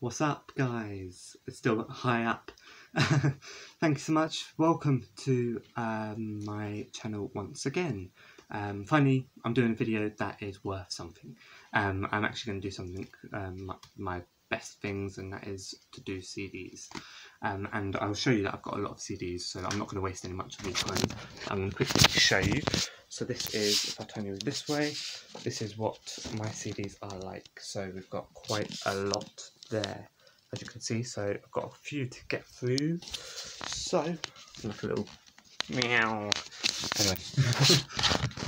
What's up, guys? It's still high up. Thanks so much. Welcome to um, my channel once again. Um, finally, I'm doing a video that is worth something. Um, I'm actually going to do something, um, my, my, best things, and that is to do CDs. Um, and I'll show you that I've got a lot of CDs, so I'm not going to waste any much of your time. I'm going to quickly show you. So this is, if I turn you this way, this is what my CDs are like. So we've got quite a lot there, as you can see. So I've got a few to get through. So, like a little meow. Anyway,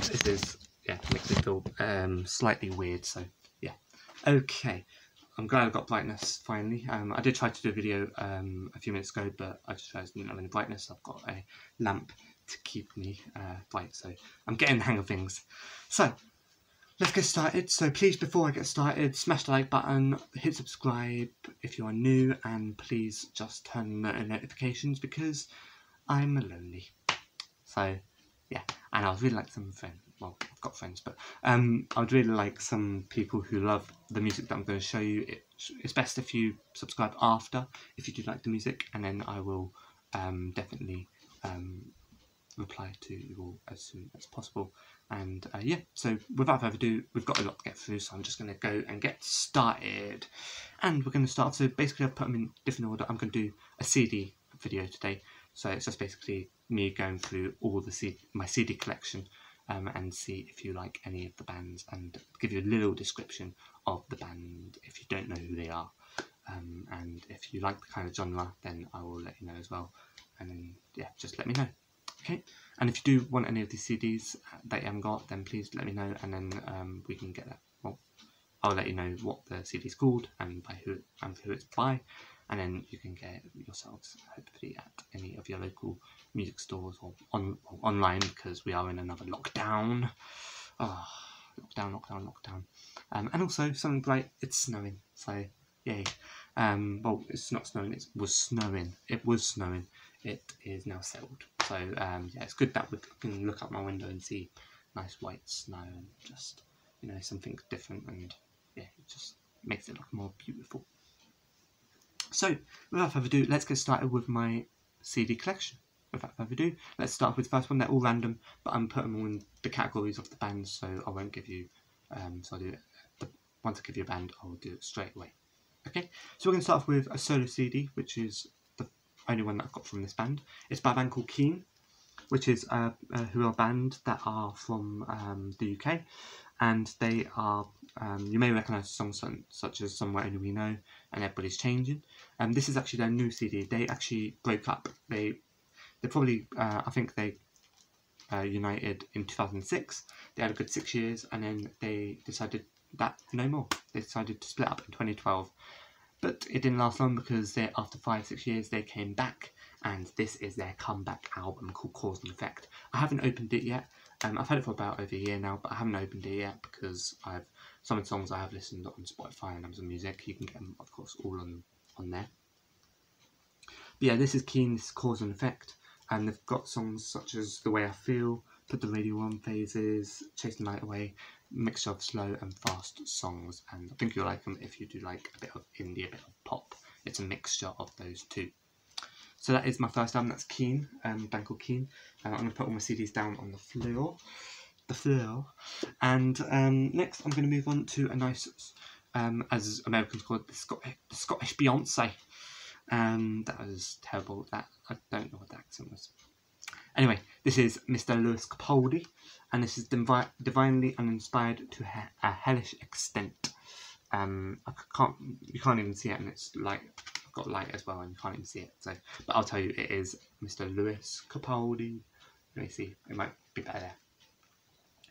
this is, yeah, makes me feel um, slightly weird, so yeah. Okay, I'm glad I got brightness finally. Um, I did try to do a video um, a few minutes ago, but I just realised I didn't have any brightness. I've got a lamp to keep me uh, bright, so I'm getting the hang of things. So, let's get started. So please, before I get started, smash the like button, hit subscribe if you are new, and please just turn on notifications because I'm lonely. So, yeah, and I would really like some friends. Well, I've got friends, but um, I would really like some people who love the music that I'm going to show you. It, it's best if you subscribe after, if you do like the music, and then I will um, definitely um, reply to you all as soon as possible. And uh, yeah, so without further ado, we've got a lot to get through, so I'm just going to go and get started. And we're going to start, so basically I've put them in different order. I'm going to do a CD video today, so it's just basically me going through all the CD, my CD collection um, and see if you like any of the bands and give you a little description of the band if you don't know who they are. Um, and if you like the kind of genre, then I will let you know as well. And then, yeah, just let me know. Okay, and if you do want any of these CDs that you haven't got, then please let me know, and then um, we can get that. Well, I'll let you know what the CD is called and by who and who it's by, and then you can get it yourselves hopefully at any of your local music stores or on or online because we are in another lockdown. Oh, lockdown, lockdown, lockdown. Um, and also something like it's snowing, so yay. Um, well, it's not snowing. It was snowing. It was snowing. It is now settled. So um, yeah, it's good that we can look out my window and see nice white snow and just you know something different and yeah, it just makes it look more beautiful. So without further ado, let's get started with my CD collection without further ado, let's start with the first one. They're all random, but I'm putting them all in the categories of the bands, so I won't give you. Um, so I'll do it. The, once I give you a band, I'll do it straight away. Okay, so we're going to start off with a solo CD, which is only one that I've got from this band. It's by a band called Keane, which is who are a band that are from um, the UK, and they are. Um, you may recognise songs such as "Somewhere Only We Know" and "Everybody's Changing." And um, this is actually their new CD. They actually broke up. They they probably, uh, I think they uh, united in 2006. They had a good six years, and then they decided that no more. They decided to split up in 2012. But it didn't last long because they, after five, six years, they came back, and this is their comeback album called Cause and Effect. I haven't opened it yet. Um, I've had it for about over a year now, but I haven't opened it yet because I've some of the songs I have listened on Spotify and Amazon Music. You can get them, of course, all on on there. But yeah, this is Keane's Cause and Effect and they've got songs such as The Way I Feel, Put the Radio On Phases, Chase the Night Away, mixture of slow and fast songs, and I think you'll like them if you do like a bit of indie, a bit of pop. It's a mixture of those two. So that is my first album, that's Keane, um, called Keane. Uh, I'm going to put all my CDs down on the floor. The floor. And um, next I'm going to move on to a nice, um, as Americans call it, the, Scottish, the Scottish Beyonce. Um, that was terrible. That I don't know what the accent was. Anyway, this is Mr. Lewis Capaldi, and this is divi divinely uninspired to a hellish extent. Um, I can't, you can't even see it, and it's like I've got light as well, and you can't even see it. So, but I'll tell you, it is Mr. Lewis Capaldi. Let me see, it might be better there.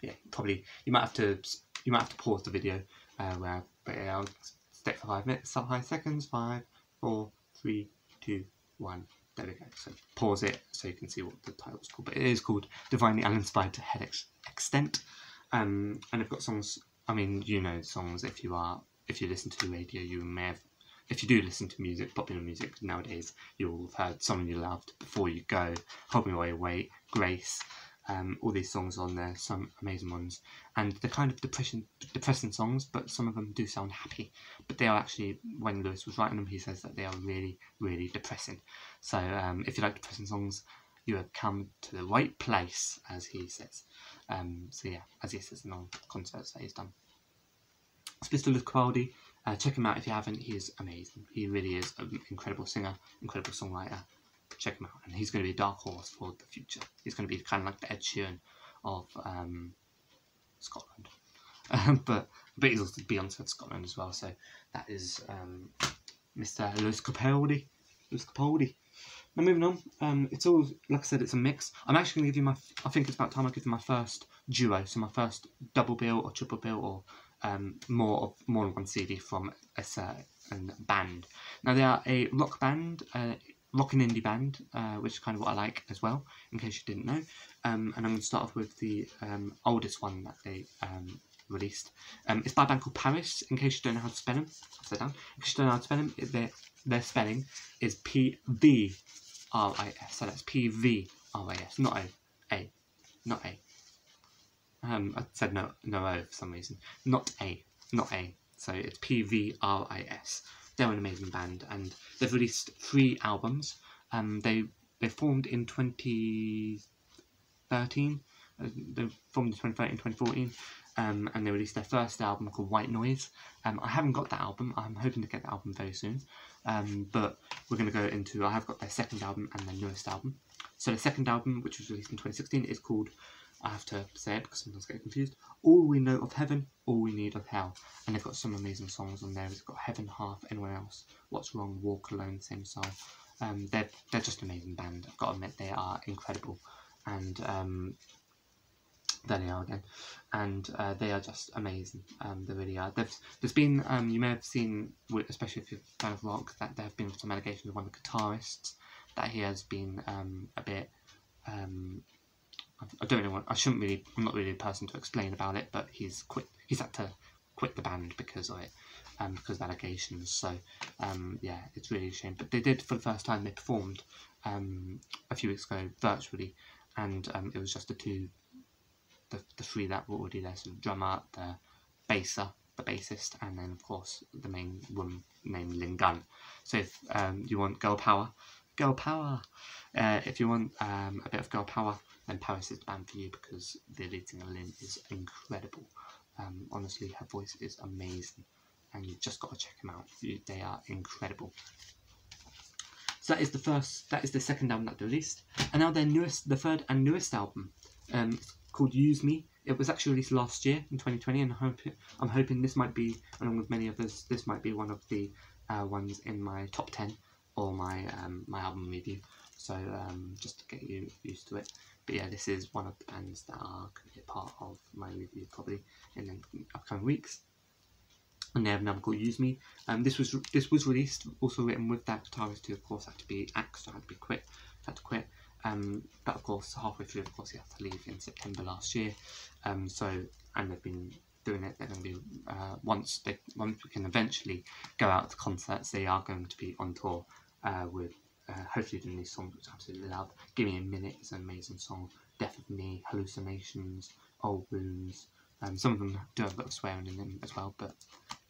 Yeah, probably. You might have to, you might have to pause the video uh, where, but yeah, I'll stay for five minutes, five seconds, five, four, three, two, one. There we go. So pause it so you can see what the title's called. But it is called Divinely Uninspired to Head Extent. Um, and I've got songs. I mean, you know songs. If you are, if you listen to the radio, you may have. If you do listen to music, popular music nowadays, you'll have heard "Someone You Loved," "Before You Go," "Hold Me While You Wait," "Grace," Um, all these songs on there, some amazing ones, and they're kind of depression, depressing songs, but some of them do sound happy. But they are actually, when Lewis was writing them, he says that they are really, really depressing. So um, if you like depressing songs, you have come to the right place, as he says. Um, so yeah, as he says in all concerts that he's done. Mr. Lewis Capaldi, uh, check him out if you haven't. He is amazing. He really is an incredible singer, incredible songwriter check him out. And he's going to be a dark horse for the future. He's going to be kind of like the Ed Sheeran of um, Scotland. but but he's also Beyonce of Scotland as well. So that is um, Mr. Lewis Capaldi. Lewis Capaldi. Now moving on, um, it's all like I said, it's a mix. I'm actually going to give you my. I think it's about time I give you my first duo, so my first double bill or triple bill or um, more of more than one CD from a certain band. Now they are a rock band. Uh, rock and indie band, uh, which is kind of what I like as well, in case you didn't know. Um, and I'm going to start off with the um, oldest one that they um, released. Um, it's by a band called PVRIS, in case you don't know how to spell them. Upside down. In case you don't know how to spell them, their, their spelling is P V R I S. So that's P V R I S, not O. A. Not A. Um, I said no, no O for some reason. Not A. Not A. So it's P V R I S they're an amazing band, and they've released three albums. Um, they they formed in 2013. Uh, they formed in 2013, 2014, um, and they released their first album called White Noise. Um, I haven't got that album. I'm hoping to get that album very soon. Um, but we're going to go into. I have got their second album and their newest album. So the second album, which was released in 2016, is called I have to say it because sometimes I get confused. All we know of heaven, all we need of hell, and they've got some amazing songs on there. It's got Heaven Half, Anyone Else, What's Wrong, Walk Alone, same song. Um, they're they're just an amazing band. I've got to admit they are incredible, and um, there they are again, and uh, they are just amazing. Um, they really are. There's there's been um, you may have seen, especially if you're a fan of rock, that there have been some allegations of one of the guitarists that he has been um, a bit um, I don't know what I shouldn't really. I'm not really a person to explain about it, but he's quit. He's had to quit the band because of it, um, because of allegations. So um, yeah, it's really a shame. But they did for the first time. They performed um, a few weeks ago virtually, and um, it was just the two, the the three that were already there. So the drummer, the basser, the bassist, and then of course the main woman named Lynn Gunn. So if um, you want girl power, girl power. Uh, if you want um, a bit of girl power then PVRIS is banned for you because the lead singer Lynn is incredible. Um, honestly, her voice is amazing, and you've just got to check them out. They are incredible. So that is the first. That is the second album that they released, and now their newest, the third and newest album, um, called Use Me. It was actually released last year in 2020, and I'm, I'm hoping this might be, along with many others, this might be one of the uh, ones in my top 10 or my um, my album review. So um, just to get you used to it. But yeah, this is one of the bands that are going to be a part of my review probably in the upcoming weeks. And they have another called Use Me. Um, this was this was released, also written with that guitarist who of course had to be axed, had to be quit, had to quit. Um, but of course, halfway through, of course, he had to leave in September last year. Um, so, and they've been doing it. They're going to be uh, once they once we can eventually go out to concerts. They are going to be on tour uh, with uh, hopefully doing these songs which I absolutely love. Give Me a Minute is an amazing song. Death of Me, Hallucinations, Old Wounds. Um, some of them do have a bit of swearing in them as well, but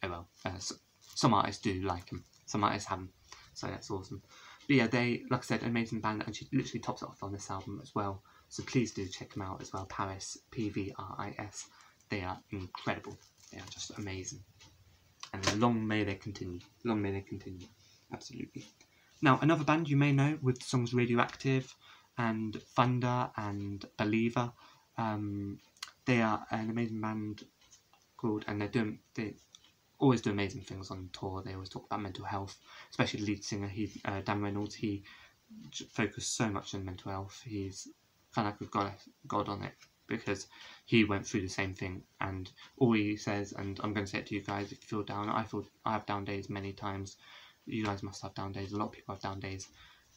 oh well. Uh, so, some artists do like them, some artists haven't, so that's awesome. But yeah, they, like I said, amazing band, and she literally tops it off on this album as well. So please do check them out as well. PVRIS, P V R I S. They are incredible. They are just amazing. And long may they continue. Long may they continue. Absolutely. Now, another band you may know with songs Radioactive and Thunder and Believer. Um, they are an amazing band called, and they're doing, they always do amazing things on tour. They always talk about mental health, especially the lead singer, he, uh, Dan Reynolds. He focused so much on mental health. He's kind of like a God, God on it because he went through the same thing. And all he says, and I'm going to say it to you guys, if you feel down, I feel I have down days many times you guys must have down days. A lot of people have down days.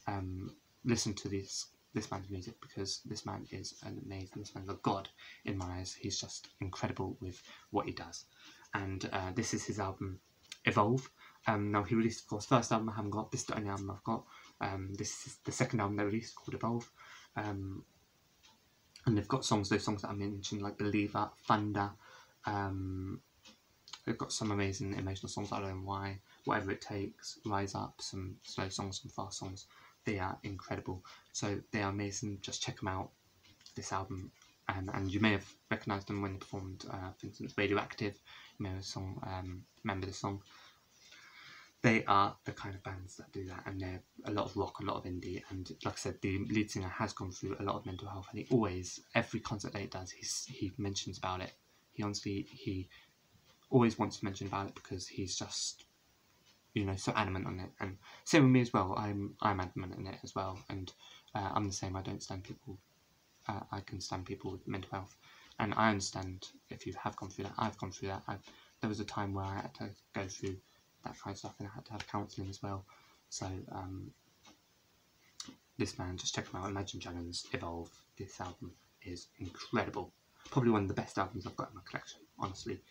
Um, listen to this this man's music because this man is an amazing. This man's a god in my eyes. He's just incredible with what he does, and uh, this is his album, Evolve. Um, now he released, of course, first album I haven't got. This is the only album I've got. Um, this is the second album they released called Evolve. Um, and they've got songs, those songs that I mentioned, like Believer, Thunder. Um, they've got some amazing emotional songs. I don't know why. Whatever it takes, Rise Up, some slow songs, some fast songs. They are incredible. So they are amazing. Just check them out. This album, um, and you may have recognised them when they performed, uh, for instance, Radioactive. You have song, um, remember the song. They are the kind of bands that do that, and they're a lot of rock, a lot of indie, and like I said, the lead singer has gone through a lot of mental health, and he always, every concert that he does, he's, he mentions about it. He honestly, he always wants to mention about it because he's just, you know, so adamant on it. And same with me as well. I'm I'm adamant on it as well, and uh, I'm the same. I don't stand people. Uh, I can stand people with mental health, and I understand if you have gone through that. I've gone through that. I've, there was a time where I had to go through that kind of stuff, and I had to have counselling as well. So um, this man, just check him out. Imagine Dragons Evolve. This album is incredible. Probably one of the best albums I've got in my collection, honestly,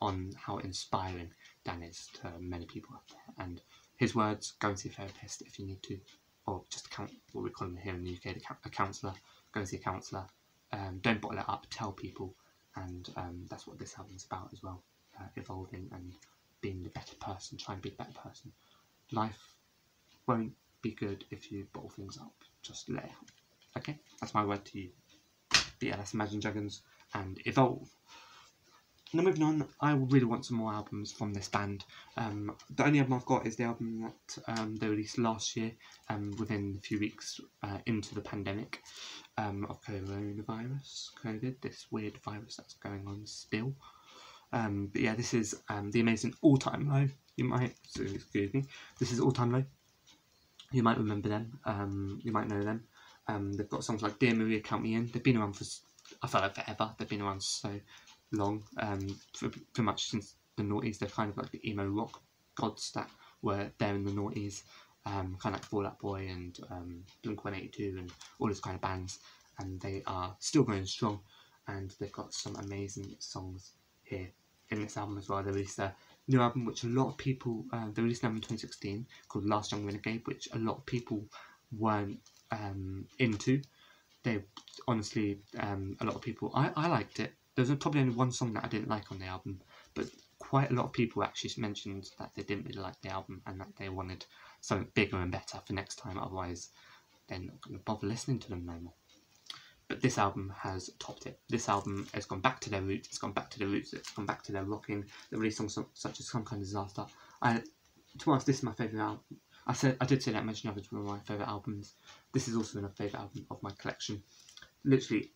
on how inspiring Dan is to many people out there. And his words, go and see a therapist if you need to, or just count, what we call them here in the UK, a counsellor. Go and see a counsellor. Um, don't bottle it up, tell people. And um, that's what this album's about as well, uh, evolving and being the better person, trying to be the better person. Life won't be good if you bottle things up. Just let it out. Okay, that's my word to you. That's Imagine Dragons and Evolve. Now moving on, I really want some more albums from this band. Um, the only album I've got is the album that um, they released last year, um, within a few weeks uh, into the pandemic um, of coronavirus, COVID, this weird virus that's going on still. Um, but yeah, this is um, the amazing All Time Low. You might, excuse me, this is All Time Low. You might remember them. You might know them. They've got songs like Dear Maria, Count Me In. They've been around for, I felt like forever. They've been around so long. Um, pretty much since the noughties. They're kind of like the emo rock gods that were there in the noughties. Um, kind of like Fall Out Boy and um, Blink 182 and all those kind of bands. And they are still going strong. And they've got some amazing songs here in this album as well. They released a new album, which a lot of people uh, they released an album in 2016 called Last Young Renegade, which a lot of people weren't um, into. They honestly, um, a lot of people. I, I liked it. There's probably only one song that I didn't like on the album, but quite a lot of people actually mentioned that they didn't really like the album and that they wanted something bigger and better for next time. Otherwise, they're not going to bother listening to them no more but this album has topped it. This album has gone back to their roots. It's gone back to their roots. It's gone back to their rocking. They released songs such as "Some Kind of Disaster." I, to be honest, this is my favourite album. I said I did say that Imagine Dragons one of my favourite albums. This is also a favourite album of my collection. Literally,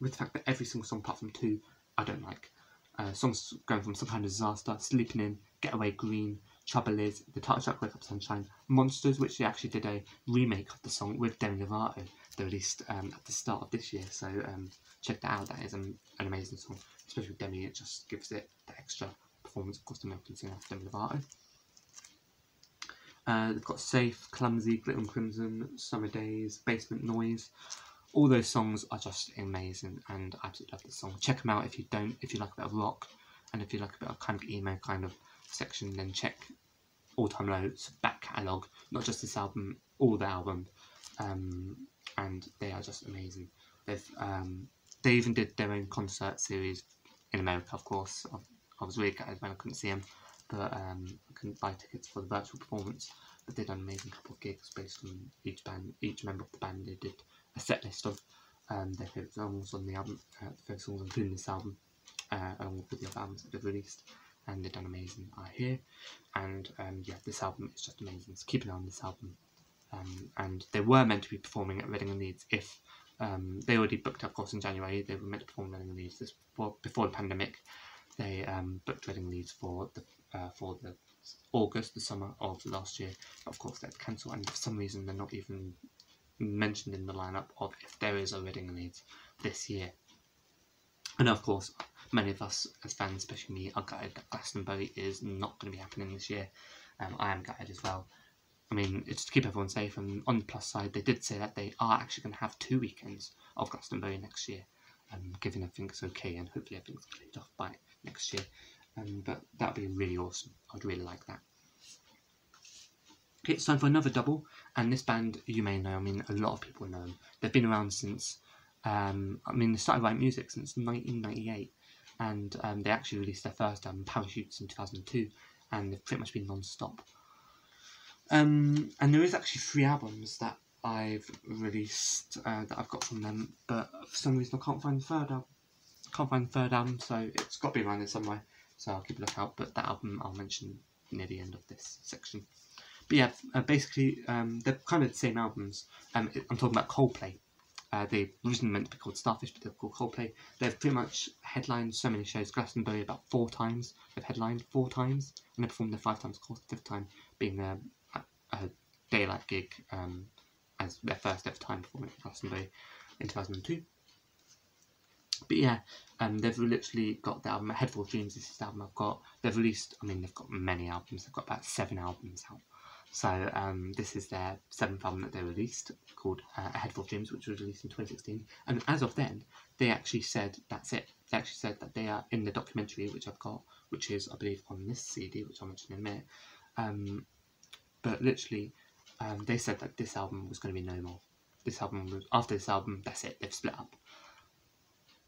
with the fact that every single song apart from two, I don't like. Uh, songs going from "Some Kind of Disaster," "Sleeping In," "Getaway Green," Trouble Is, The Touch Up, Wake Up Sunshine, Monsters, which they actually did a remake of the song with Demi Lovato they released um, at the start of this year. So um, check that out. That is an, an amazing song, especially with Demi. It just gives it the extra performance. Of course, the American singer Demi Lovato. Uh, they've got Safe, Clumsy, Glitter and Crimson, Summer Days, Basement Noise. All those songs are just amazing, and I absolutely love this song. Check them out if you don't, if you like a bit of rock, and if you like a bit of kind of emo kind of section, then check All Time Low's back catalogue. Not just this album, all the album. Um, and they are just amazing. They've um, they even did their own concert series in America, of course. I, I was really gutted when I couldn't see them, but um, I couldn't buy tickets for the virtual performance. But they did an amazing couple of gigs based on each band, each member of the band. They did a set list of um, their favourite songs on the album, uh, favourite songs including this album, uh, along with the other albums that they've released. And they've done amazing, I hear. And um, yeah, this album is just amazing. So keep an eye on this album. Um, and they were meant to be performing at Reading and Leeds if um, they already booked up of course in January. They were meant to perform Reading and Leeds this, well, before the pandemic. They um, booked Reading Leeds for the uh, for the August, the summer of last year. But of course, had cancelled, and for some reason, they're not even mentioned in the lineup of if there is a Reading Leeds this year. And of course, many of us as fans, especially me, are gutted that Glastonbury is not going to be happening this year. Um, I am gutted as well. I mean, it's to keep everyone safe. And on the plus side, they did say that they are actually going to have two weekends of Glastonbury next year, um, given everything's okay and hopefully everything's cleared off by next year. Um, but that'd be really awesome. I'd really like that. Okay, it's time for another double, and this band you may know. I mean, a lot of people know them. They've been around since Um, I mean, they started writing music since 1998, and um, they actually released their first album, Parachutes, in 2002, and they've pretty much been non-stop. Um, and there is actually three albums that I've released uh, that I've got from them, but for some reason I can't find the third album. Can't find the third album, so it's got to be around there somewhere. So I'll keep a look out. But that album I'll mention near the end of this section. But yeah, uh, basically um, they're kind of the same albums. Um, I'm talking about Coldplay. Uh, they originally meant to be called Starfish, but they're called Coldplay. They've pretty much headlined so many shows. Glastonbury about four times. They've headlined four times, and they performed there five times. Of course, the fifth time being a, a daylight gig um, as their first ever time performing at Glastonbury in 2002. But yeah, um, they've literally got the album Head Full of Dreams. This is the album I've got. They've released. I mean, they've got many albums. They've got about seven albums out. So um, this is their seventh album that they released called uh, A Head Full of Dreams, which was released in 2016. And as of then, they actually said that's it. They actually said that they are in the documentary, which I've got, which is I believe on this CD, which I'll mention in a minute. Um, but literally, um, they said that this album was going to be no more. This album was after this album, that's it. They've split up.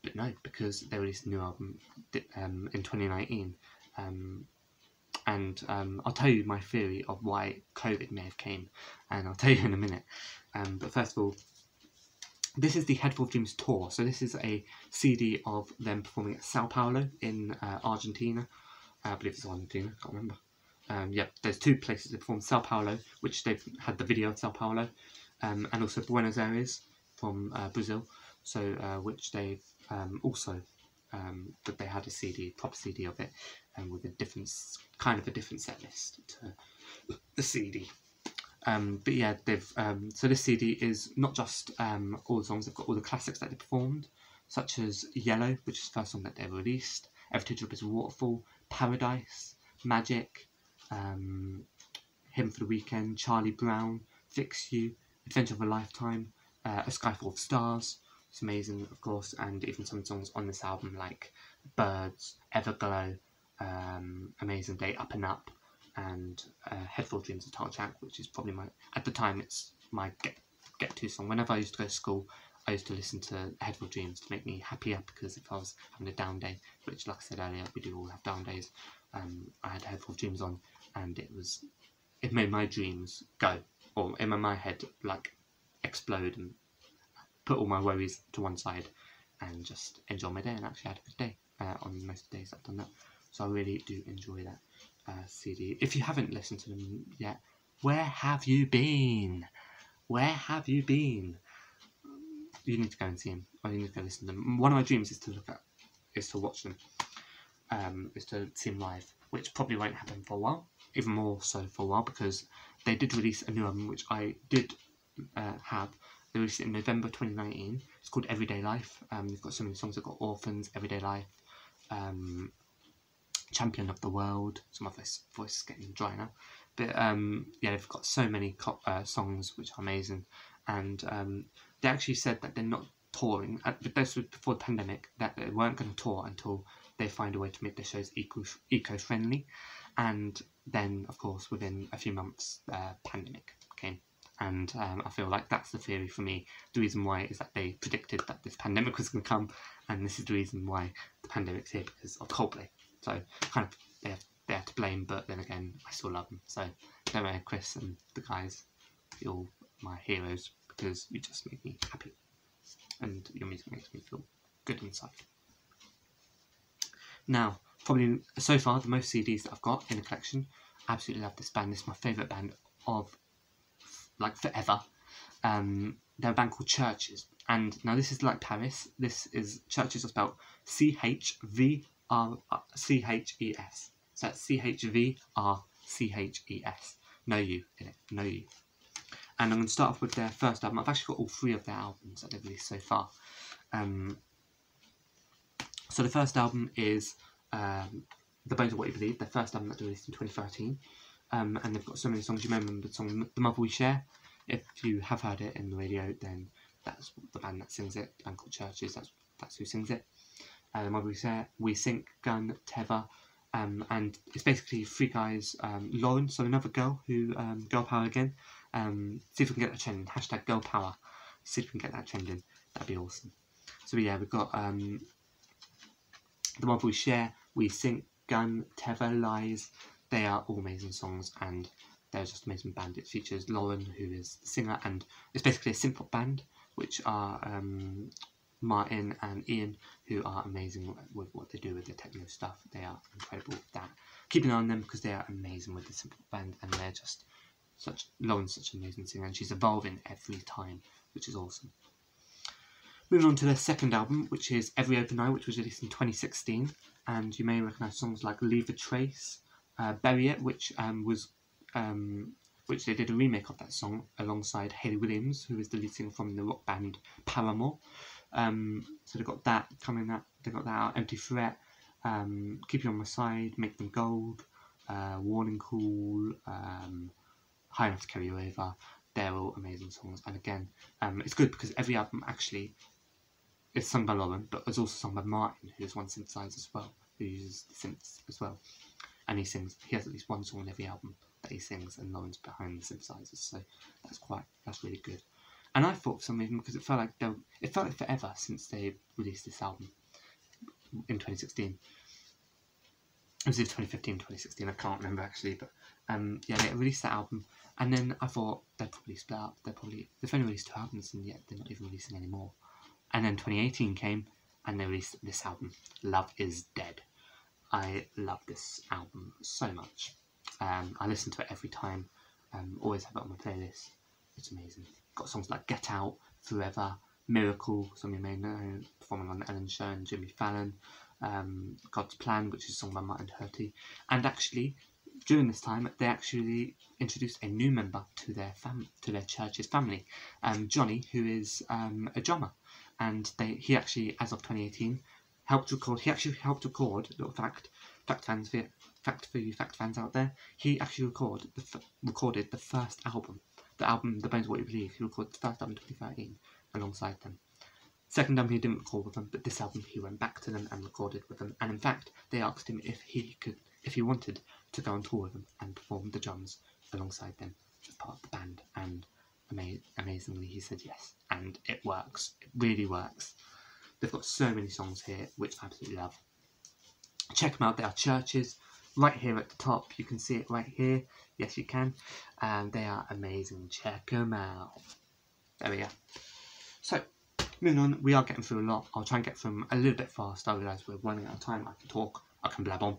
But no, because they released a new album um, in 2019. Um, and um, I'll tell you my theory of why COVID may have came, and I'll tell you in a minute. Um, but first of all, this is the Head Full of Dreams tour. So this is a CD of them performing at Sao Paulo in uh, Argentina. I believe it's Argentina. I can't remember. Um, yeah, there's two places they perform: Sao Paulo, which they've had the video of Sao Paulo, um, and also Buenos Aires from uh, Brazil. So uh, which they've um, also um, that they had a CD, proper CD of it, and um, with a different kind of a different set list to the CD. Um, but yeah, they've um, so this CD is not just um, all the songs; they've got all the classics that they performed, such as Yellow, which is the first song that they released, Every Teardrop is a Waterfall, Paradise, Magic, um, Hymn for the Weekend, Charlie Brown, Fix You, Adventure of a Lifetime, uh, A Sky Full of Stars, it's amazing, of course, and even some songs on this album like Birds, Everglow, um, Amazing Day, Up and Up, and uh, Head Full of Dreams of Title Track, which is probably my, at the time, it's my get, get to song. Whenever I used to go to school, I used to listen to Headful Dreams to make me happier because if I was having a down day, which, like I said earlier, we do all have down days, um, I had Headful Dreams on, and it was, it made my dreams go, or in my head, like, explode and put all my worries to one side and just enjoy my day and actually had a good day uh, on most days I've done that. So I really do enjoy that uh, CD. If you haven't listened to them yet, where have you been? Where have you been? You need to go and see them, or you need to go listen to them. One of my dreams is to look at, is to watch them, um, is to see them live, which probably won't happen for a while, even more so for a while because they did release a new album which I did uh, have released it in November 2019. It's called Everyday Life. Um, they've got so many songs. They've got Orphans, Everyday Life, um, Champion of the World. Some of this voice is getting dry now. But um, yeah, they've got so many uh, songs which are amazing. And um, they actually said that they're not touring. But this was before the pandemic. That they weren't going to tour until they find a way to make their shows eco eco friendly. And then, of course, within a few months, uh, pandemic came and um, I feel like that's the theory for me. The reason why is that they predicted that this pandemic was going to come, and this is the reason why the pandemic's here because of Coldplay. So kind of they have, they have to blame, but then again, I still love them. So worry, Chris and the guys, you're all my heroes because you just make me happy, and your music makes me feel good inside. Now, probably so far the most CDs that I've got in the collection. Absolutely love this band. This is my favourite band of like forever. Um, they're a band called CHVRCHES, and now this is like PVRIS. This is CHVRCHES are spelled C H V R C H E S. So that's C H V R C H E S. No you in it. Know you. And I'm going to start off with their first album. I've actually got all three of their albums that they've released so far. Um, so the first album is um, The Bones of What You Believe, their first album that they released in 2013 um, and they've got so many songs. You may remember the song "The Mother We Share." If you have heard it in the radio, then that's the band that sings it. The band called CHVRCHES. That's that's who sings it. Uh, the Mother We Share, We Sink, Gun, Tether, um, and it's basically three guys. Um, Lauren, so another girl who um, girl power again. Um, see if we can get that trending. Hashtag girl power. See if we can get that trending. That'd be awesome. So yeah, we've got um, the one we share, we Sink, gun, Tether, lies. They are all amazing songs, and they're just amazing band. It features Lauren, who is the singer, and it's basically a synth band, which are um, Martin and Ian, who are amazing with what they do with the techno stuff. They are incredible that. Keep an eye on them because they are amazing with the synth band, and they're just such Lauren's such an amazing singer, and she's evolving every time, which is awesome. Moving on to their second album, which is Every Open Eye, which was released in 2016, and you may recognise songs like Leave a Trace, uh, Bury It, which um, was um, which they did a remake of that song alongside Hayley Williams, who is the lead singer from the rock band Paramore. Um, so they got that coming out. They got that out. Empty Threat, um, Keep You on My Side, Make Them Gold, uh, Warning Call, um, High Enough to Carry You Over. They're all amazing songs, and again, um, it's good because every album actually is sung by Lauren, but it's also sung by Martin, who's one synthesizer as well, who uses the synths as well. And he sings, he has at least one song on every album that he sings, and Lauren's behind the synthesizers, so that's quite, that's really good. And I thought for some reason, because it felt like they, it felt like forever since they released this album in 2016. It was 2015, 2016, I can't remember actually, but um, yeah, they released that album, and then I thought they'd probably split up. They're probably they've only released two albums, and yet they're not even releasing anymore. And then 2018 came and they released this album, Love is Dead. I love this album so much. Um, I listen to it every time, um, always have it on my playlist. It's amazing. Got songs like Get Out, Forever, Miracle, some of you may know, performing on Ellen Show and Jimmy Fallon, um, God's Plan, which is a song by Martin Doherty. And actually, during this time, they actually introduced a new member to their fam- to their church's family, um, Johnny, who is um, a drummer and they he actually, as of 2018, helped record. He actually helped record. Little fact, fact fans, fact for you fact fans out there. He actually recorded the recorded the first album, the album The Bones What You Believe. He recorded the first album in 2013 alongside them. Second album he didn't record with them, but this album he went back to them and recorded with them. And in fact, they asked him if he could, if he wanted to go on tour with them and perform the drums alongside them as part of the band. And ama- amazingly, he said yes, and it works. It really works. They've got so many songs here, which I absolutely love. Check them out. They are CHVRCHES right here at the top. You can see it right here. Yes, you can. And they are amazing. Check them out. There we go. So, moving on, we are getting through a lot. I'll try and get through a little bit fast. I realise we're running out of time. I can talk. I can blab on.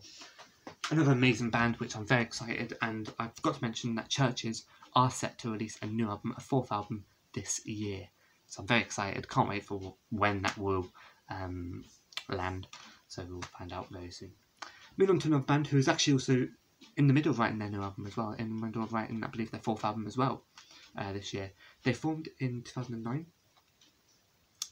Another amazing band, which I'm very excited, and I forgot to mention that CHVRCHES are set to release a new album, a fourth album this year. So I'm very excited. Can't wait for when that will um, land. So we'll find out very soon. Moving on to another band who is actually also in the middle of writing their new album as well. In the middle of writing, I believe, their fourth album as well uh, this year. They formed in 2009.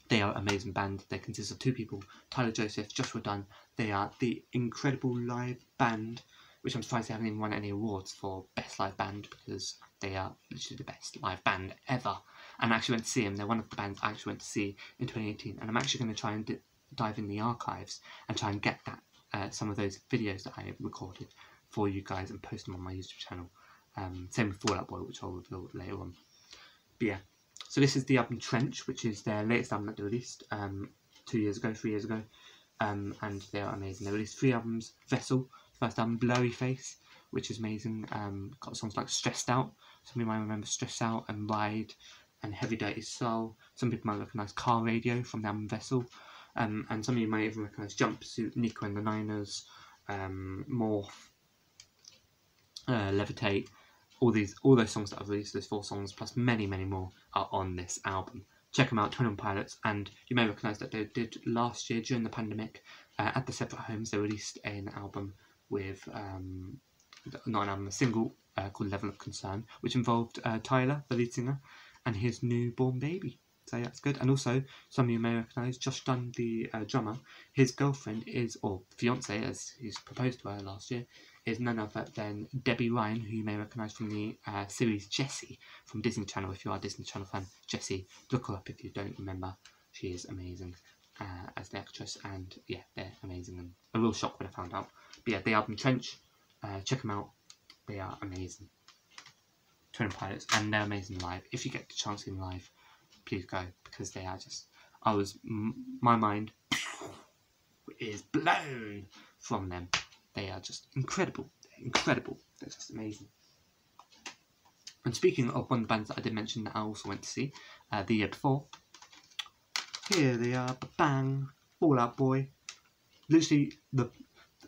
They are an amazing band. They consist of two people, Tyler Joseph, Joshua Dun. They are the incredible live band, which I'm surprised they haven't even won any awards for best live band because they are literally the best live band ever. And I actually went to see them. They're one of the bands I actually went to see in 2018. And I'm actually going to try and d- dive in the archives and try and get that uh, some of those videos that I recorded for you guys and post them on my YouTube channel. Um, same with Fall Out Boy, which I'll reveal later on. But yeah, so this is the album Trench, which is their latest album that they released um, two years ago, three years ago. Um, and they are amazing. They released three albums: Vessel, first album, Blurryface, which is amazing. Um, got songs like Stressed Out. Some of you might remember Stressed Out and Ride and Heavy Dirty Soul. Some people might recognise Car Radio from the album Vessel. Um, and some of you might even recognise Jumpsuit, Nico and the Niners, um, Morph, uh, Levitate. All these, all those songs that I've released, those four songs plus many, many more, are on this album. Check them out, 21 Pilots, and you may recognise that they did last year during the pandemic uh, at the separate homes. They released an album with um, not an album, a single uh, called Level of Concern, which involved uh, Tyler, the lead singer, and his newborn baby. So that's good. And also, some of you may recognise Josh Dun, the uh, drummer. His girlfriend is, or fiance, as he's proposed to her last year, is none other than Debby Ryan, who you may recognise from the uh, series Jessie from Disney Channel. If you are a Disney Channel fan, Jessie, look her up if you don't remember. She is amazing uh, as the actress, and yeah, they're amazing. And a real shock when I found out. But yeah, the album Trench, uh, check them out. They are amazing. Twin Pilots, and they're amazing live. If you get the chance them live, please go because they are just I was my mind is blown from them. They are just incredible, incredible. They're just amazing. And speaking of one of the bands that I did mention that I also went to see uh, the year before, here they are, bang, Fall Out Boy. Literally, the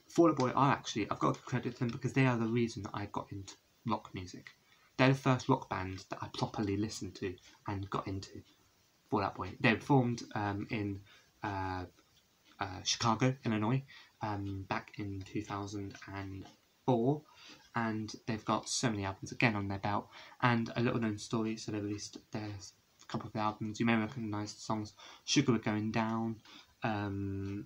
Fall Out Boy are actually, I've got to credit them because they are the reason that I got into rock music. They're the first rock band that I properly listened to and got into. Boy. They were formed um, in uh, uh, Chicago, Illinois, um, back in 2004, and they've got so many albums again on their belt. And a little known story, so they released their couple of albums. You may recognise the songs "Sugar We're Going Down," um,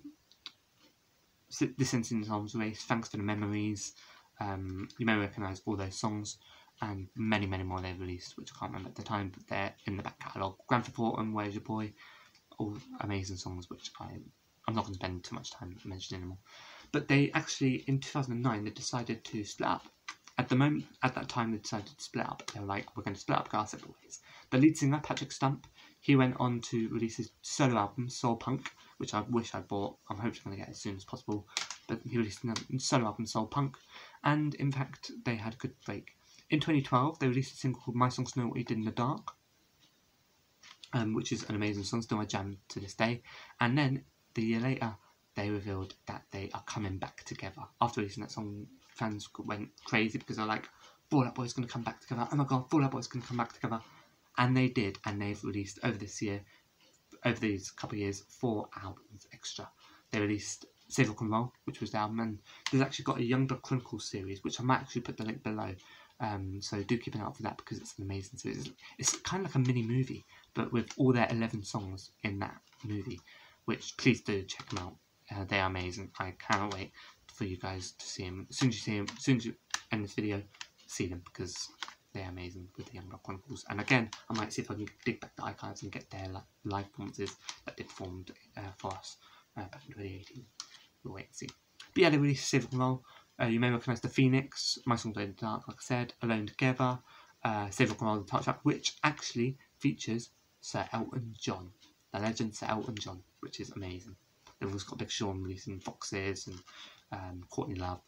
"This Instant Arms Race," "Thanks for the Memories." Um, you may recognise all those songs and many, many more they've released, which I can't remember at the time, but they're in the back catalogue. Grand Report and Where's Your Boy, all amazing songs, which I, I'm not going to spend too much time mentioning anymore. But they actually, in 2009, they decided to split up. At the moment, at that time, they decided to split up. They were like, we're going to split up, go ways. The lead singer, Patrick Stump, he went on to release his solo album, Soul Punk, which I wish I bought. I'm hoping I'm going to get as soon as possible. But he released a solo album, Soul Punk, and in fact, they had a good break. In 2012, they released a single called My Song Know What You Did in the Dark, um, which is an amazing song, still my jam to this day. And then, the year later, they revealed that they are coming back together. After releasing that song, fans went crazy because they're like, Fall Out Boy's going to come back together. Oh my god, Fall Out Boy's going to come back together. And they did, and they've released over this year, over these couple of years, four albums extra. They released Save Rock and Roll, which was the album, and there's actually got a Young Blood Chronicles series, which I might actually put the link below, um, so do keep an eye out for that because it's an amazing series. It's kind of like a mini movie, but with all their 11 songs in that movie, which please do check them out. Uh, they are amazing. I cannot wait for you guys to see them. As soon as you see them, as soon as you end this video, see them because they're amazing with the Young Rock Chronicles. And again, I might see if I can dig back the archives and get their live performances that they performed uh, for us uh, back in 2018. We'll wait and see. But yeah, they released Civic Roll. Uh, you may recognise The Phoenix, My Song in the Dark, like I said, Alone Together, uh, Save Rock and Touch Up, which actually features Sir Elton John, the legend Sir Elton John, which is amazing. They've also got Big Sean releasing Foxes and um, Courtney Love.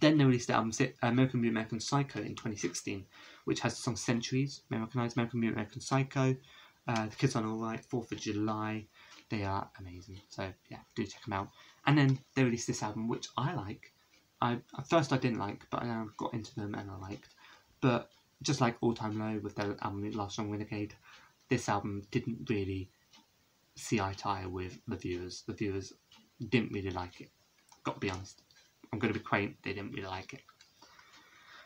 Then they released the album American Beauty American Psycho in 2016, which has the song Centuries. You may recognise American Beauty American Psycho, uh, The Kids on Alright, 4th of July. They are amazing. So yeah, do check them out. And then they released this album, which I like. I at first I didn't like, but I got into them and I liked. But just like All Time Low with their album Last Young Renegade, this album didn't really see eye to eye with the viewers. The viewers didn't really like it. Got to be honest. I'm going to be quaint. They didn't really like it.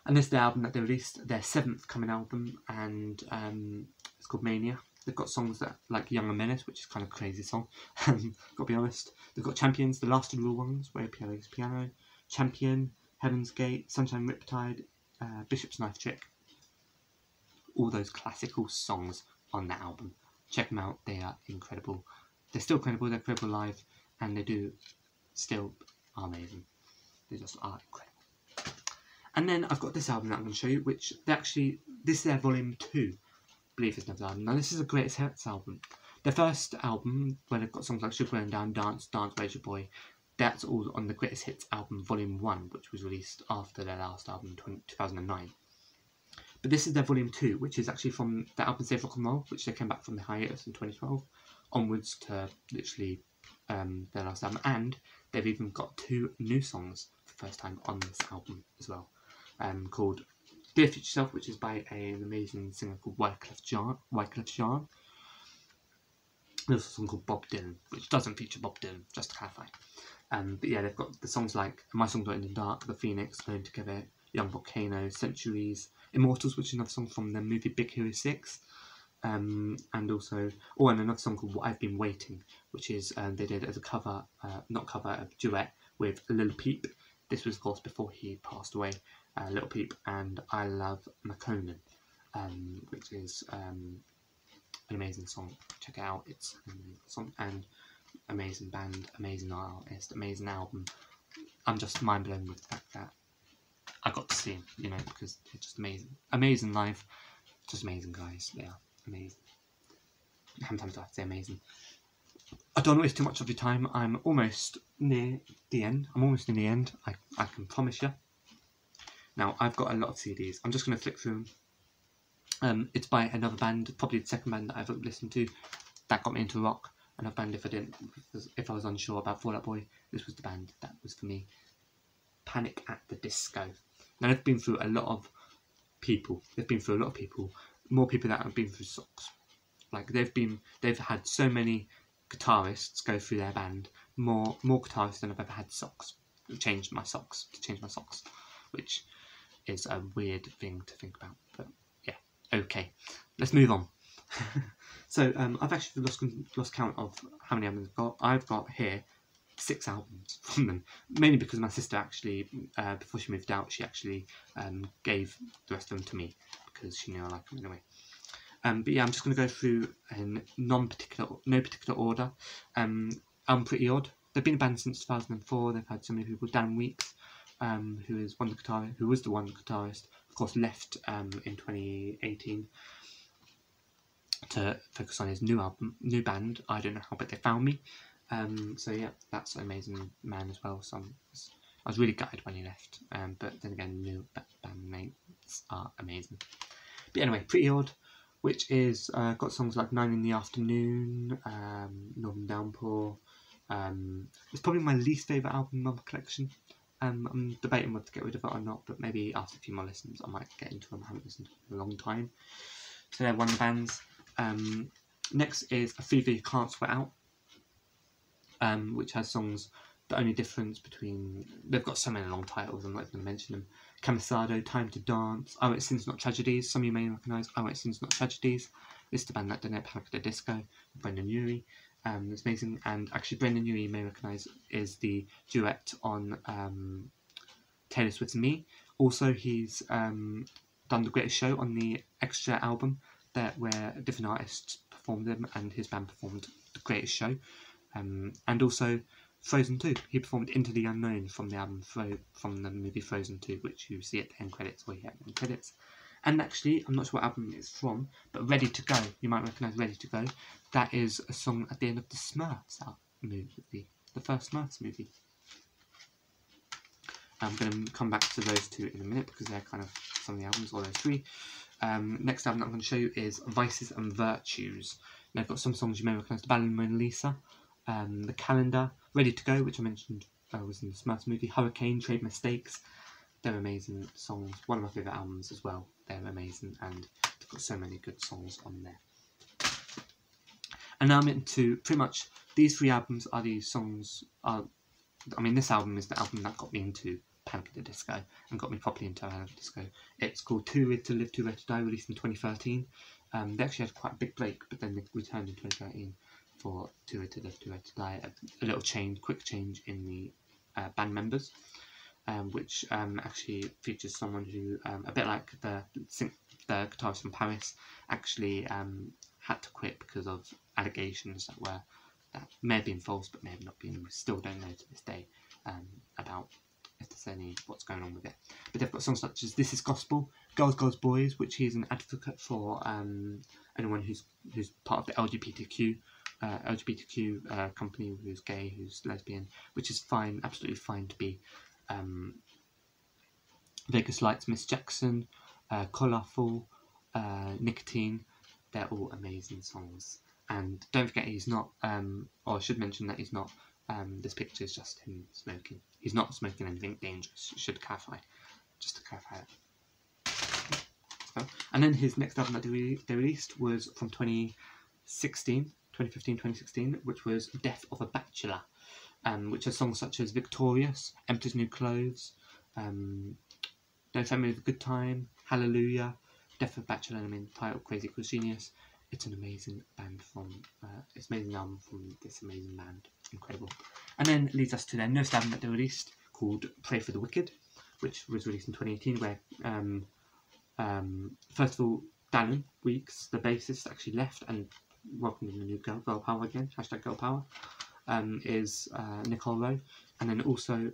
And this is the album that they released, their seventh coming album, and um, it's called Mania. They've got songs that like Young and Menace, which is kind of crazy song. Um, got to be honest. They've got Champions, the last of the real ones, where piano is piano. Champion, Heaven's Gate, Sunshine Riptide, uh, Bishop's Knife Trick. All those classical songs on that album. Check them out. They are incredible. They're still incredible. They're incredible live, and they do still are amazing. They just are incredible. And then I've got this album that I'm going to show you, which they actually this is their volume two believe it's never done. Now this is a greatest hits album. The first album, where they've got songs like Sugar and Down, Dance, Dance, Major Boy, that's all on the greatest hits album, Volume One, which was released after their last album, 2009. But this is their Volume Two, which is actually from the album Save Rock and Roll, which they came back from the hiatus in 2012, onwards to literally um, their last album, and they've even got two new songs for the first time on this album as well, um, called Dear Future Self, which is by an amazing singer called Wyclef Jean. Wyclef Jean. There's a song called Bob Dylan, which doesn't feature Bob Dylan, just to clarify. Um, but yeah, they've got the songs like My Song Don't in the Dark, The Phoenix, Alone Together, Young Volcano, Centuries, Immortals, which is another song from the movie Big Hero 6. Um, and also, oh, and another song called What I've Been Waiting, which is um, they did as a cover, uh, not cover, a duet with Lil Peep. This was, of course, before he passed away uh, Lil Peep, and I Love Makonnen, um, which is um, an amazing song. Check it out, it's an amazing song and amazing band, amazing artist, amazing album. I'm just mind blown with the fact that I got to see him, you know, because it's just amazing. Amazing live, just amazing guys, they are amazing. how many times do I have to say amazing? I don't waste too much of your time. I'm almost near the end. I'm almost in the end. I, I can promise you. Now, I've got a lot of CDs. I'm just going to flick through. Um, it's by another band, probably the second band that I've ever listened to that got me into rock. Another band, if I didn't, if I was unsure about Fall Out Boy, this was the band that was for me. Panic at the Disco. Now, they've been through a lot of people. They've been through a lot of people. More people that have been through socks. Like they've been, they've had so many guitarists go through their band. More, more guitarists than I've ever had socks. Changed my socks to change my socks, which is a weird thing to think about. But yeah, okay, let's move on. so um, I've actually lost lost count of how many albums I've got. I've got here six albums from them, mainly because my sister actually, uh, before she moved out, she actually um, gave the rest of them to me because she knew I like them anyway. Um, but yeah, I'm just going to go through in non-particular, no particular order. Um, I'm Pretty Odd. They've been a band since 2004. They've had so many people. Dallon Weeks, um, who is one of the guitar, who was the one guitarist, of course, left um, in 2018 to focus on his new album, new band. I don't know how, but they found me. Um, so yeah, that's an amazing man as well. So I'm, i was really gutted when he left. Um, but then again, new bandmates are amazing. But anyway, Pretty Odd, which is uh, got songs like Nine in the Afternoon, um, Northern Downpour. Um, it's probably my least favourite album of the collection. Um, I'm debating whether to get rid of it or not, but maybe after a few more listens I might get into them. I haven't listened to them in a long time. So they're one of the bands. Um, next is A Fever You Can't Sweat Out, um, which has songs. The only difference between they've got so many long titles, I'm not even going to mention them. Camisado, Time to Dance, Oh It's Sins Not Tragedies. Some of you may recognise Oh It's Sins Not Tragedies. This is the band that did Panic at the Disco, Brendon Urie. Um, it's amazing, and actually Brendon Urie you may recognise is the duet on um, Taylor Swift's Me. Also, he's um, done the Greatest Show on the extra album that where different artists performed them, and his band performed the Greatest Show. Um, and also Frozen 2. He performed Into the Unknown from the album Fro- from the movie Frozen 2, which you see at the end credits or here end credits. And actually, I'm not sure what album it's from, but Ready to Go. You might recognise Ready to Go. That is a song at the end of the Smurfs movie, the first Smurfs movie. I'm going to come back to those two in a minute because they're kind of some of the albums, all those three. Um, next album that I'm going to show you is Vices and Virtues. Now, I've got some songs you may recognise, The Ballad of Mona Lisa, um, The Calendar, Ready to Go, which I mentioned uh, was in the Smurfs movie, Hurricane, Trade Mistakes. They're amazing songs. One of my favourite albums as well. They're amazing and they've got so many good songs on there. And now I'm into pretty much these three albums are these songs. Are, I mean, this album is the album that got me into Panic at the Disco and got me properly into Panic at the Disco. It's called Too Rid to Live, Too Red to Die, released in 2013. Um, they actually had quite a big break, but then they returned in 2013 for Too Red to Live, Too Red to Die. A, a little change, quick change in the uh, band members, um, which um, actually features someone who, um, a bit like the the guitarist from Paris, actually um, had to quit because of allegations that were that may have been false, but may have not been. We still don't know to this day um, about if there's any what's going on with it. But they've got songs such as "This Is Gospel," "Girls, Girls, Boys," which he's an advocate for um, anyone who's who's part of the LGBTQ uh, LGBTQ uh, company who's gay, who's lesbian, which is fine, absolutely fine to be. Um, Vegas Lights, Miss Jackson, uh, Colorful, uh, Nicotine, they're all amazing songs. And don't forget, he's not, um, or I should mention that he's not, um, this picture is just him smoking. He's not smoking anything dangerous, should clarify, just to clarify it. And then his next album that they released was from 2016, 2015 2016, which was Death of a Bachelor, um, which are songs such as Victorious, Emperor's New Clothes, um, Don't Tell Me a Good Time, Hallelujah, Death of Bachelor, I mean, title Crazy Cool Genius. It's an amazing band from, uh, it's amazing album from this amazing band. Incredible. And then leads us to their newest album that they released called Pray for the Wicked, which was released in 2018, where, um, um, first of all, Dallon Weeks, the bassist, actually left and welcoming the new girl, girl power again, hashtag girl power, um, is uh, Nicole Rowe. And then also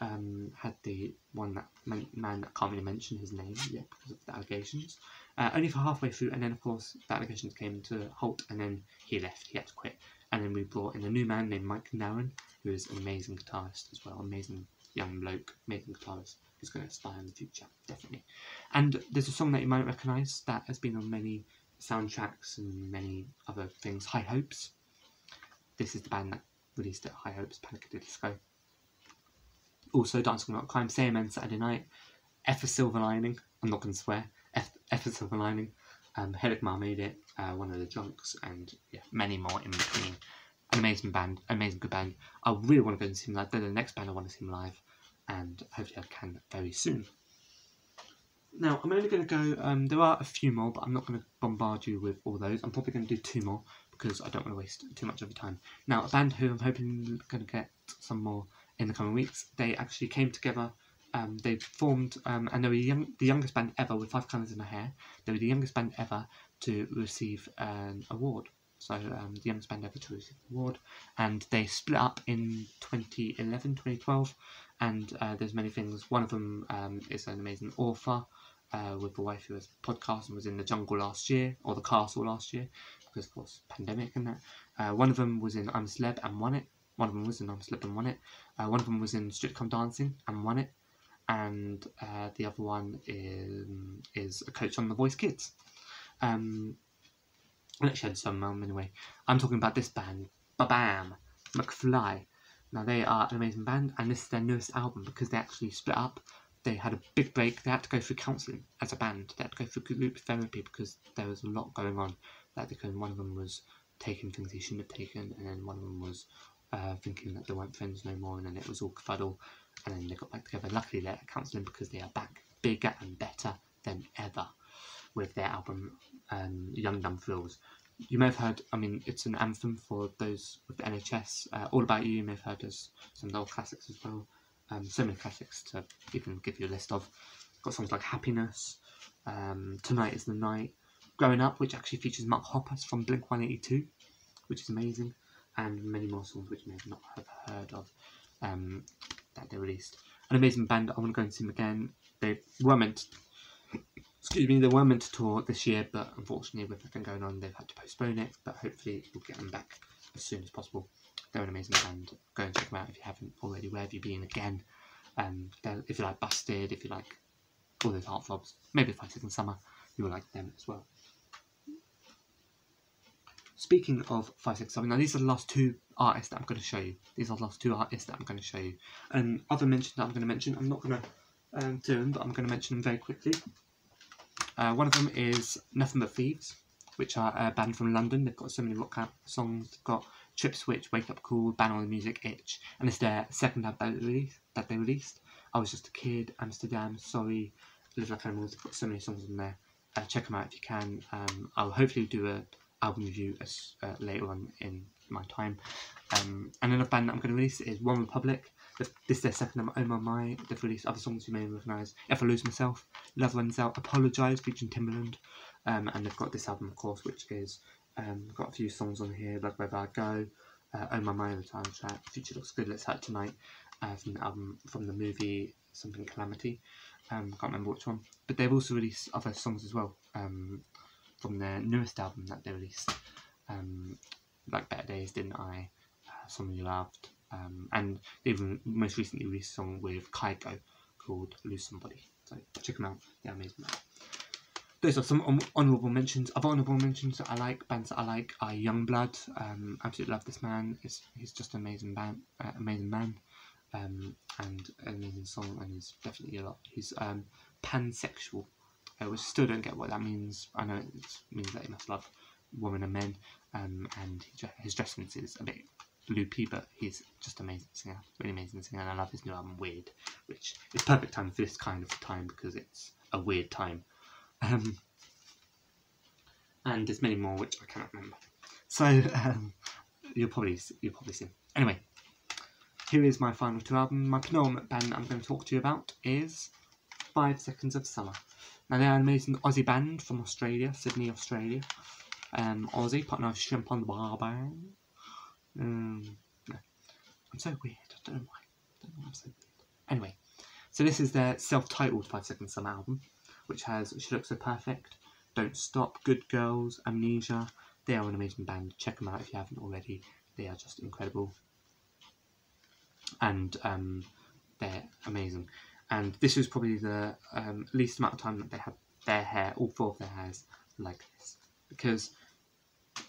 um, had the one that man, man that can't really mention his name yet because of the allegations. Uh, only for halfway through, and then of course the allegations came to halt, and then he left. He had to quit, and then we brought in a new man named Mike Naran, who is an amazing guitarist as well, amazing young bloke, amazing guitarist. Who's going to aspire in the future, definitely. And there's a song that you might recognise that has been on many soundtracks and many other things. High Hopes. This is the band that released it. High Hopes, Panic at the Disco. Also, Dancing About Crime, Say Amen Saturday Night. F for Silver Lining. I'm not going to swear. F, for Silver Lining. Um, made it. Uh, one of the junks, and yeah, many more in between. An amazing band, amazing good band. I really want to go and see them live. They're the next band I want to see them live, and hopefully I can very soon. Now, I'm only going to go, um, there are a few more, but I'm not going to bombard you with all those. I'm probably going to do two more because I don't want to waste too much of your time. Now, a band who I'm hoping going to get some more in the coming weeks, they actually came together. Um, they formed, um, and they were young, the youngest band ever with five colours in their hair. They were the youngest band ever to receive an award. So, um, the youngest band ever to receive an award. And they split up in 2011, 2012. And uh, there's many things. One of them um, is an amazing author uh, with a wife who has a podcast and was in the jungle last year, or the castle last year, because of course pandemic and that. Uh, one of them was in I'm and won it. One of them was in I'm and won it. Uh, one of them was in Strictly Come Dancing and won it. And uh, the other one is, is a coach on The Voice Kids. Um, let's shed some um, anyway. I'm talking about this band, Babam, McFly. Now they are an amazing band, and this is their newest album because they actually split up they had a big break. They had to go through counselling as a band. They had to go through group therapy because there was a lot going on. They could, one of them was taking things he shouldn't have taken, and then one of them was uh, thinking that they weren't friends no more, and then it was all fuddle, and then they got back together. Luckily, they're counselling because they are back bigger and better than ever with their album um, Young Dumb Thrills. You may have heard, I mean, it's an anthem for those with the NHS. Uh, All About You, you may have heard as some old classics as well um, so many classics to even give you a list of. Got songs like Happiness, um, Tonight is the Night, Growing Up, which actually features Mark Hoppus from Blink 182, which is amazing, and many more songs which you may not have heard of um, that they released. An amazing band, I want to go and see them again. They were meant, to, excuse me, they were meant to tour this year, but unfortunately, with everything going on, they've had to postpone it. But hopefully, we'll get them back as soon as possible. They're an amazing band. Go and check them out if you haven't already. Where have you been again? Um, if you like Busted, if you like all those heartthrobs, maybe Five Seconds Summer, you will like them as well. Speaking of 567, now these are the last two artists that I'm going to show you. These are the last two artists that I'm going to show you. And other mentions that I'm going to mention, I'm not going to um, do them, but I'm going to mention them very quickly. Uh, one of them is Nothing But Thieves, which are a band from London. They've got so many rock songs. They've got Trip Switch, Wake Up Cool, Ban All the Music, Itch, and it's their second album that they released. I Was Just a Kid, Amsterdam, Sorry, Live Like Animals, they've got so many songs on there. Uh, check them out if you can. Um, I'll hopefully do a album review as, uh, later on in my time. Um, and another band that I'm going to release is OneRepublic. This is their second album, Oh My My. They've released other songs you may recognise. If I Lose Myself, Love Runs Out, Apologise, featuring Timbaland. Um, and they've got this album, of course, which is um, got a few songs on here, like Wherever I Go, uh, Oh My Mind, the soundtrack, Future Looks Good, Let's Hurt Tonight, uh, from the album, from the movie Something Calamity. Um, can't remember which one. But they've also released other songs as well um, from their newest album that they released, um, like Better Days, Didn't I, uh, Someone You Loved, um, and they even most recently released a song with Kygo called Lose Somebody. So check them out, they're amazing those are some honourable mentions. Other honourable mentions that I like, bands that I like, are Yungblud. Um, absolutely love this man. He's, he's just an amazing band, uh, amazing man, um, and an amazing song, and he's definitely a lot. He's um, pansexual, I still don't get what that means. I know it means that he must love women and men, um, and his dress sense is a bit loopy, but he's just amazing singer, really amazing singer, and I love his new album Weird, which is perfect time for this kind of time because it's a weird time. Um, and there's many more which I cannot remember. So um, you'll probably you'll probably see. Anyway, here is my final two album. My penultimate band I'm going to talk to you about is Five Seconds of Summer. Now they're an amazing Aussie band from Australia, Sydney, Australia. Um, Aussie, putting of Shrimp on the Bar. Um, no. I'm so weird. I don't know why. I don't know why I'm so weird. Anyway, so this is their self-titled Five Second Summer album, which has She Looks So Perfect, Don't Stop, Good Girls, Amnesia. They are an amazing band. Check them out if you haven't already. They are just incredible. And um, they're amazing. And this was probably the um, least amount of time that they had their hair, all four of their hairs, like this. Because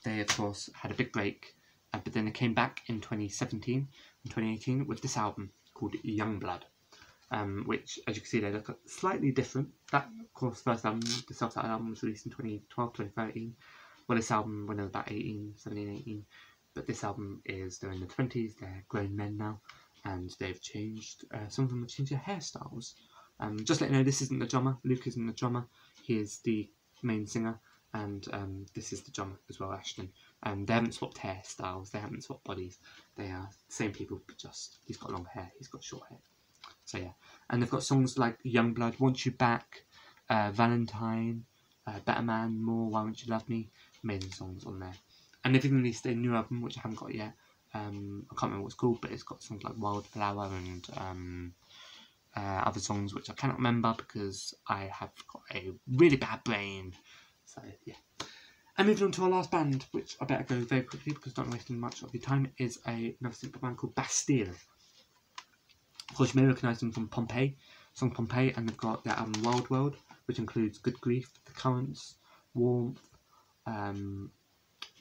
they, of course, had a big break. Uh, but then they came back in 2017 and 2018 with this album called Young Blood um, which, as you can see, they look slightly different. That, of course, first album, the self-titled album, was released in 2012, 2013. Well, this album, when they were about 18, 17, 18. But this album is, they're in the 20s, they're grown men now, and they've changed, uh, some of them have changed their hairstyles. Um, just let you know, this isn't the drummer, Luke isn't the drummer, he is the main singer, and um, this is the drummer as well, Ashton. And they haven't swapped hairstyles, they haven't swapped bodies, they are the same people, but just, he's got long hair, he's got short hair. So yeah, and they've got songs like Young Blood, Want You Back, uh, Valentine, uh, Better Man, More, Why Won't You Love Me, amazing songs on there. And they've even released a new album which I haven't got yet. Um, I can't remember what it's called, but it's got songs like Wildflower and um, uh, other songs which I cannot remember because I have got a really bad brain. So yeah. And moving on to our last band, which I better go very quickly because I don't waste much of your time, is a, another simple band called Bastille. Of course, you may recognise them from Pompeii, song Pompeii, and they've got their album Wild World, which includes Good Grief, The Currents, Warmth, um,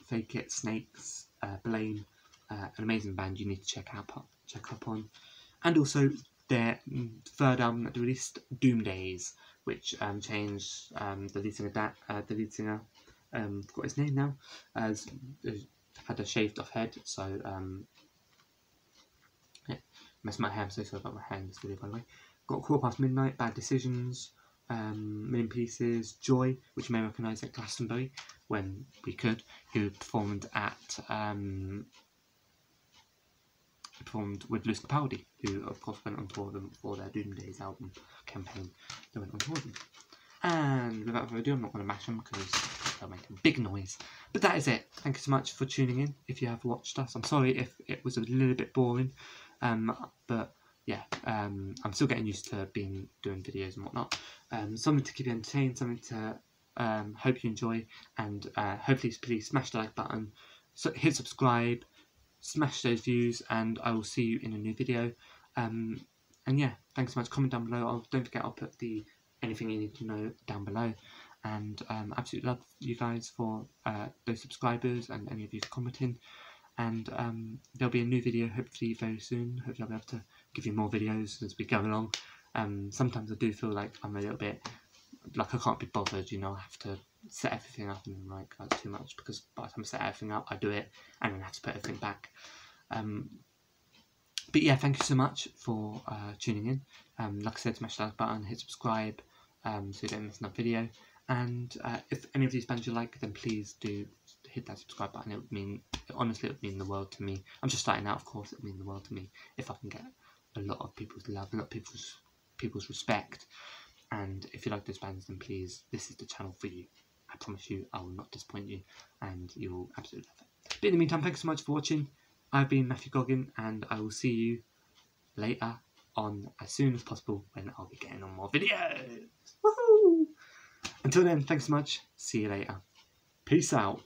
Fake It, Snakes, uh, Blame, uh, an amazing band you need to check out, check up on, and also their third album that they released, Doom Days, which um, changed um, the lead singer, uh, the lead singer, um, forgot his name now, as had a shaved off head, so um, mess my hair. I'm so sorry about my hair in this video, by the way. Got Quarter Past Midnight, Bad Decisions, um, Million Pieces, Joy, which you may recognise at Glastonbury when we could, who performed at um, performed with Lewis Capaldi, who of course went on tour them for their Doom Days album campaign. They went on tour with them. And without further ado, I'm not going to mash them because they'll make a big noise. But that is it. Thank you so much for tuning in. If you have watched us, I'm sorry if it was a little bit boring. Um, but yeah, um, I'm still getting used to being doing videos and whatnot. Um, something to keep you entertained, something to um, hope you enjoy, and uh, hopefully please smash the like button, so hit subscribe, smash those views, and I will see you in a new video. Um, and yeah, thanks so much. Comment down below. I'll, don't forget, I'll put the anything you need to know down below. And um, absolutely love you guys for uh, those subscribers and any of you commenting and um, there'll be a new video hopefully very soon. Hopefully I'll be able to give you more videos as we go along. Um, sometimes I do feel like I'm a little bit, like I can't be bothered, you know, I have to set everything up and like that's too much because by the time I set everything up I do it and then I have to put everything back. Um, but yeah, thank you so much for uh, tuning in. Um, like I said, smash that like button, hit subscribe um, so you don't miss another video. And uh, if any of these bands you like, then please do hit that subscribe button. It would mean, honestly, it would mean the world to me. I'm just starting out, of course, it would mean the world to me if I can get a lot of people's love, a lot of people's people's respect. And if you like those bands, then please, this is the channel for you. I promise you, I will not disappoint you, and you will absolutely love it. But in the meantime, thanks so much for watching. I've been Matthew Goggin, and I will see you later on as soon as possible when I'll be getting on more videos. Woohoo! Until then, thanks so much. See you later. Peace out.